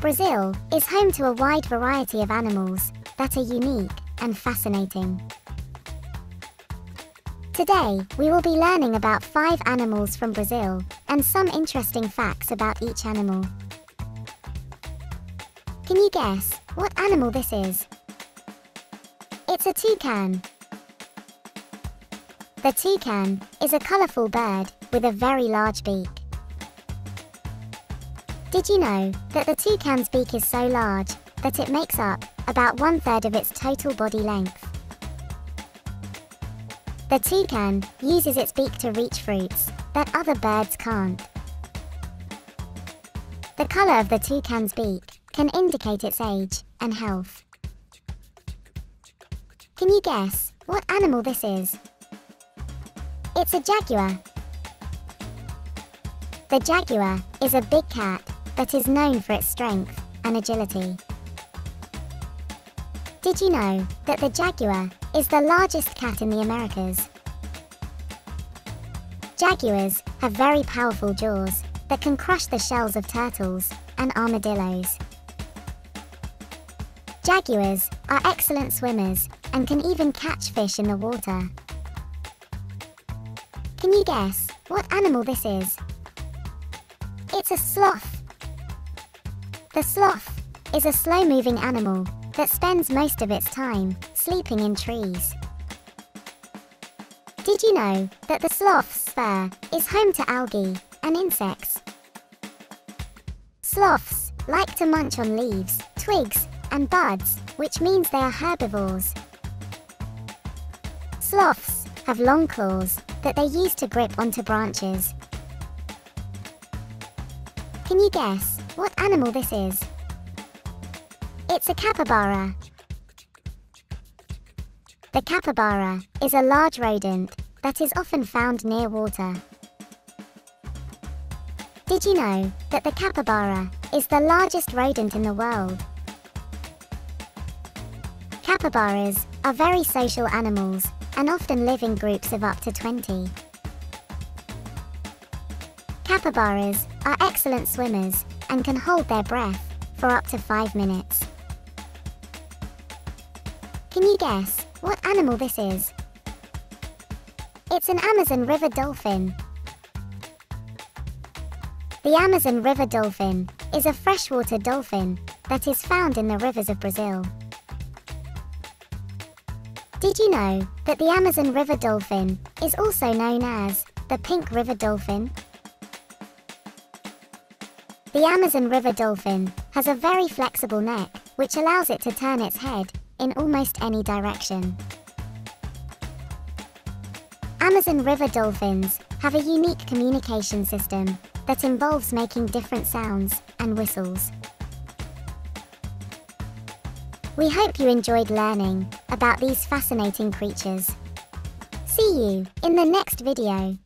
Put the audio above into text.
Brazil is home to a wide variety of animals that are unique and fascinating. Today, we will be learning about five animals from Brazil and some interesting facts about each animal. Can you guess what animal this is? It's a toucan. The toucan is a colourful bird with a very large beak. Did you know that the toucan's beak is so large that it makes up about one third of its total body length? The toucan uses its beak to reach fruits that other birds can't. The colour of the toucan's beak can indicate its age and health. Can you guess what animal this is? It's a jaguar. The jaguar is a big cat that is known for its strength and agility. Did you know that the jaguar is the largest cat in the Americas? Jaguars have very powerful jaws that can crush the shells of turtles and armadillos. Jaguars are excellent swimmers and can even catch fish in the water. Can you guess what animal this is? It's a sloth. The sloth is a slow-moving animal that spends most of its time sleeping in trees. Did you know that the sloth's fur is home to algae and insects? Sloths like to munch on leaves, twigs, and buds, which means they are herbivores. Sloths have long claws that they use to grip onto branches. Can you guess what animal this is? It's a capybara. The capybara is a large rodent that is often found near water. Did you know that the capybara is the largest rodent in the world? Capybaras are very social animals and often live in groups of up to 20. Capybaras are excellent swimmers and can hold their breath for up to 5 minutes. Can you guess what animal this is? It's an Amazon River dolphin. The Amazon River dolphin is a freshwater dolphin that is found in the rivers of Brazil. Did you know that the Amazon River dolphin is also known as the pink river dolphin? The Amazon River dolphin has a very flexible neck, which allows it to turn its head in almost any direction. Amazon River dolphins have a unique communication system that involves making different sounds and whistles. We hope you enjoyed learning about these fascinating creatures. See you in the next video.